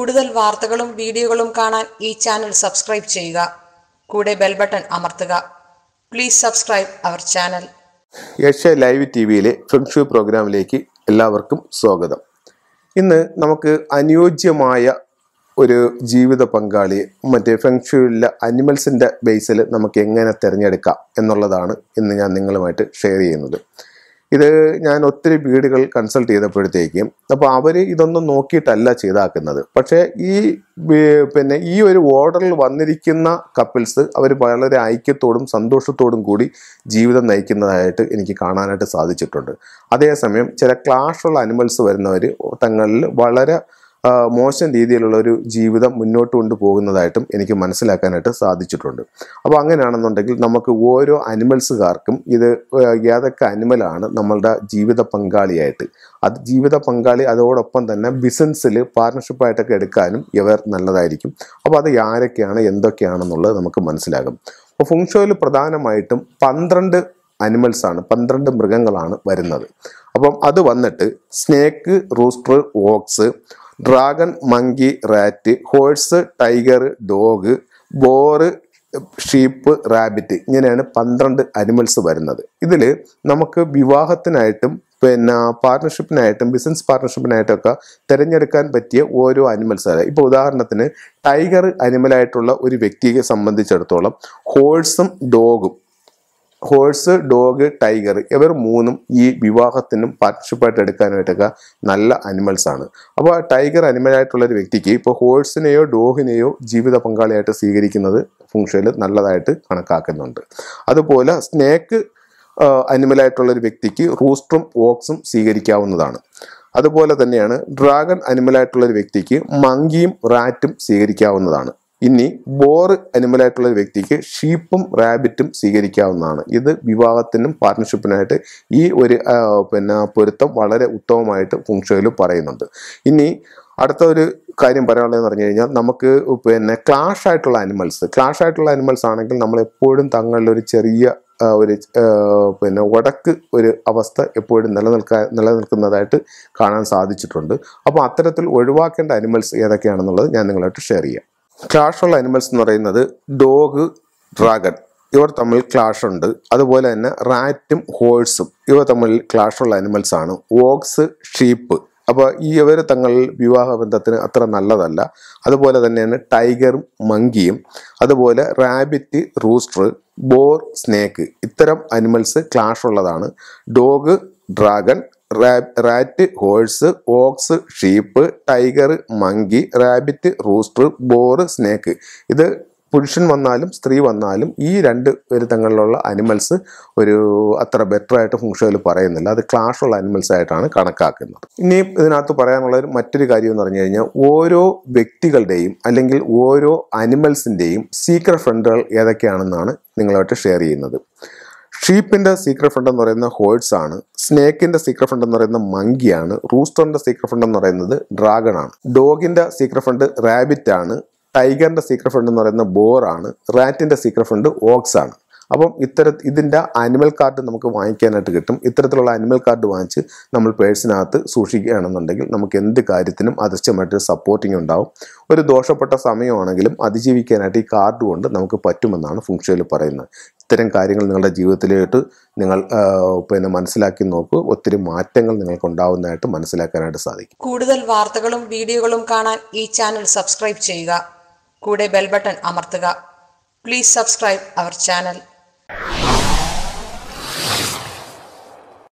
കൂടുതൽ വാർത്തകളും വീഡിയോകളും കാണാൻ ഈ ചാനൽ സബ്സ്ക്രൈബ് ചെയ്യുക. കൂടെ ബെൽ ബട്ടൺ അമർത്തുക. Please subscribe our channel. Asia live T വിയിലെ ഫ്രണ്ട്ഷിപ്പ് പ്രോഗ്രാമിലേക്ക് എല്ലാവർക്കും സ്വാഗതം. ഇന്ന് നമുക്ക് അനുയോജ്യമായ ഒരു ജീവിത പങ്കാളിയെ മറ്റേ ഫെങ്ഷുവിലെ അനിമൽസിന്റെ ബേസിൽ നമുക്ക് എങ്ങനെ തിരഞ്ഞെടുക്കാം എന്നുള്ളതാണ് ഇന്ന് ഞാൻ നിങ്ങളുമായിട്ട് ഷെയർ ചെയ്യുന്നത്. ഇത് ഞാൻ ഒത്തിരി വീടുകൾ കൺസൾട്ട് ചെയ്തപ്പോഴത്തേക്കും. അപ്പോൾ അവർ ഇതൊന്നും നോക്കിയിട്ടല്ല ചെയ്താക്കുന്നത്. പക്ഷേ ഈ പിന്നെ ഈ ഒരു ഓർഡറിൽ വന്നിരിക്കുന്ന കപ്പിൾസ് അവർ വളരെ ഐക്യത്തോടും സന്തോഷത്തോടും കൂടി ജീവിതം നയിക്കുന്നതായിട്ട് എനിക്ക് കാണാനായിട്ട് സാധിച്ചിട്ടുണ്ട്. അതേസമയം ചില ക്ലാഷുള്ള അനിമൽസ് വരുന്നവർ തങ്ങളിൽ വളരെ മോശം രീതിയിലുള്ള ഒരു ജീവിതം മുന്നോട്ട് കൊണ്ടുപോകുന്നതായിട്ടും എനിക്ക് മനസ്സിലാക്കാനായിട്ട് സാധിച്ചിട്ടുണ്ട്. അപ്പോൾ അങ്ങനെയാണെന്നുണ്ടെങ്കിൽ നമുക്ക് ഓരോ അനിമൽസുകാർക്കും ഇത് ഏതൊക്കെ അനിമലാണ് നമ്മളുടെ ജീവിത പങ്കാളിയായിട്ട്. അത് ജീവിത പങ്കാളി അതോടൊപ്പം തന്നെ ബിസിനസ്സിൽ പാർട്ണർഷിപ്പായിട്ടൊക്കെ എടുക്കാനും ഇവർ നല്ലതായിരിക്കും. അപ്പോൾ അത് ആരൊക്കെയാണ് എന്തൊക്കെയാണെന്നുള്ളത് നമുക്ക് മനസ്സിലാകും. അപ്പോൾ ഫുങ്ഷോയിൽ പ്രധാനമായിട്ടും പന്ത്രണ്ട് അനിമൽസാണ് പന്ത്രണ്ട് മൃഗങ്ങളാണ് വരുന്നത്. അപ്പം അത് വന്നിട്ട് snake rooster ox dragon monkey rat horse tiger dog boar sheep rabbit ഇങ്ങനെയാണ് പന്ത്രണ്ട് അനിമൽസ് വരുന്നത്. ഇതിൽ നമുക്ക് വിവാഹത്തിനായിട്ടും പിന്നെ പാർട്ട്ണർഷിപ്പിനായിട്ടും ബിസിനസ് പാർട്ട്ണർഷിപ്പിനായിട്ടൊക്കെ തിരഞ്ഞെടുക്കാൻ പറ്റിയ ഓരോ അനിമൽസ് ഇപ്പോൾ ഉദാഹരണത്തിന് ടൈഗർ അനിമലായിട്ടുള്ള ഒരു വ്യക്തിയെ സംബന്ധിച്ചിടത്തോളം ഹോഴ്സും ഡോഗും ഹോഴ്സ് ഡോഗ് ടൈഗർ ഇവർ മൂന്നും ഈ വിവാഹത്തിനും പാർട്ട്ണർഷിപ്പായിട്ട് എടുക്കാനായിട്ടൊക്കെ നല്ല അനിമൽസ് ആണ്. അപ്പോൾ ടൈഗർ അനിമലായിട്ടുള്ള ഒരു വ്യക്തിക്ക് ഇപ്പോൾ ഹോഴ്സിനെയോ ഡോഗിനെയോ ജീവിത പങ്കാളിയായിട്ട് സ്വീകരിക്കുന്നത് ഫുങ്ഷയിൽ നല്ലതായിട്ട് കണക്കാക്കുന്നുണ്ട്. അതുപോലെ സ്നേക്ക് അനിമലായിട്ടുള്ള ഒരു വ്യക്തിക്ക് റൂസ്റ്ററും ഓക്സും സ്വീകരിക്കാവുന്നതാണ്. അതുപോലെ തന്നെയാണ് ഡ്രാഗൺ അനിമലായിട്ടുള്ള ഒരു വ്യക്തിക്ക് മങ്കിയും റാറ്റും സ്വീകരിക്കാവുന്നതാണ്. ഇനി ബോർ അനിമലായിട്ടുള്ള വ്യക്തിക്ക് ഷീപ്പും റാബിറ്റും സ്വീകരിക്കാവുന്നതാണ്. ഇത് വിവാഹത്തിനും പാർട്ട്ണർഷിപ്പിനായിട്ട് ഈ ഒരു പിന്നെ പൊരുത്തം വളരെ ഉത്തമമായിട്ട് ഫുങ്ഷയിൽ പറയുന്നുണ്ട്. ഇനി അടുത്ത ഒരു കാര്യം പറയാനുള്ളതെന്ന് പറഞ്ഞു കഴിഞ്ഞാൽ നമുക്ക് പിന്നെ ക്ലാഷ് ആയിട്ടുള്ള അനിമൽസ് ക്ലാഷ് ആയിട്ടുള്ള അനിമൽസ് ആണെങ്കിൽ നമ്മൾ എപ്പോഴും തങ്ങളിൽ ഒരു ചെറിയ ഒരു പിന്നെ ഉടക്ക് ഒരു അവസ്ഥ എപ്പോഴും നിലനിൽക്കാൻ നിലനിൽക്കുന്നതായിട്ട് കാണാൻ സാധിച്ചിട്ടുണ്ട്. അപ്പോൾ അത്തരത്തിൽ ഒഴിവാക്കേണ്ട അനിമൽസ് ഏതൊക്കെയാണെന്നുള്ളത് ഞാൻ നിങ്ങളായിട്ട് ഷെയർ ചെയ്യാം. ക്ലാഷുള്ള അനിമൽസ് എന്ന് പറയുന്നത് ഡോഗ് ഡ്രാഗൺ ഇവർ തമ്മിൽ ക്ലാഷ് ഉണ്ട്. അതുപോലെ തന്നെ റാറ്റും ഹോഴ്സും ഇവ തമ്മിൽ ക്ലാഷുള്ള അനിമൽസ് ആണ്. ഓക്സ് ഷീപ്പ് അപ്പോൾ ഈ ഇവർ തങ്ങൾ വിവാഹ ബന്ധത്തിന് അത്ര നല്ലതല്ല. അതുപോലെ തന്നെയാണ് ടൈഗറും മങ്കിയും അതുപോലെ റാബിറ്റ് റൂസ്റ്റർ ബോർ സ്നേക്ക് ഇത്തരം അനിമൽസ് ക്ലാഷ് ഉള്ളതാണ്. Dog dragon rat horse ox sheep tiger monkey rabbit rooster boar snake. ഇത് പുരുഷൻ വന്നാലും സ്ത്രീ വന്നാലും ഈ രണ്ട് വരുത്തങ്ങളിലുള്ള തങ്ങളിലുള്ള അനിമൽസ് ഒരു അത്ര ബെറ്റർ ആയിട്ട് ഫുങ്ഷനിൽ പറയുന്നില്ല. അത് ക്ലാഷ് ഉള്ള അനിമൽസ് ആയിട്ടാണ് കണക്കാക്കുന്നത്. ഇനി ഇതിനകത്ത് പറയാനുള്ള മറ്റൊരു കാര്യം എന്ന് പറഞ്ഞു കഴിഞ്ഞാൽ ഓരോ വ്യക്തികളുടെയും അല്ലെങ്കിൽ ഓരോ അനിമൽസിന്റെയും സീക്രട്ട് ഫ്രണ്ടുകൾ ഏതൊക്കെയാണെന്നാണ് നിങ്ങളുമായിട്ട് ഷെയർ ചെയ്യുന്നത്. ഷീപ്പിന്റെ സീക്രട്ട് ഫണ്ട് എന്ന് പറയുന്ന ഹോഴ്സ് ആണ് സ്നേക്കിന്റെ സീക്രട്ട് ഫണ്ട് എന്ന് പറയുന്ന മങ്കിയാണ് റൂസ്റ്ററിന്റെ സീക്രട്ട് ഫണ്ട് എന്ന് പറയുന്നത് ഡ്രാഗൺ ആണ്. ഡോഗിന്റെ സീക്രട്ട് ഫണ്ട് റാബിറ്റ് ആണ് ടൈഗറിന്റെ സീക്രട്ട് ഫണ്ട് എന്ന് പറയുന്ന ബോർ ആണ് റാറ്റിന്റെ സീക്രട്ട് ഫണ്ട് ഓക്സ് ആണ്. അപ്പം ഇത്തര ഇതിന്റെ അനിമൽ കാർഡ് നമുക്ക് വാങ്ങിക്കാനായിട്ട് കിട്ടും. ഇത്തരത്തിലുള്ള അനിമൽ കാർഡ് വാങ്ങിച്ച് നമ്മൾ പേഴ്സിനകത്ത് സൂക്ഷിക്കുകയാണെന്നുണ്ടെങ്കിൽ നമുക്ക് എന്ത് കാര്യത്തിനും അദൃശ്യമായിട്ടൊരു സപ്പോർട്ടിങ് ഉണ്ടാവും. ഒരു ദോഷപ്പെട്ട സമയമാണെങ്കിലും അതിജീവിക്കാനായിട്ട് ഈ കാർഡ് കൊണ്ട് നമുക്ക് പറ്റുമെന്നാണ് ഫുങ്ഷയിൽ പറയുന്നത്. ഇത്തരം കാര്യങ്ങൾ നിങ്ങളുടെ ജീവിതത്തിലേക്ക് നിങ്ങൾ പിന്നെ മനസ്സിലാക്കി നോക്കൂ. ഒത്തിരി മാറ്റങ്ങൾ നിങ്ങൾക്ക് ഉണ്ടാവുന്നതായിട്ട് മനസ്സിലാക്കാനായിട്ട് സാധിക്കും. കൂടുതൽ വാർത്തകളും വീഡിയോകളും കാണാൻ ഈ ചാനൽ സബ്സ്ക്രൈബ് ചെയ്യുക. കൂടെ ബെൽ ബട്ടൺ അമർത്തുക. Please subscribe our channel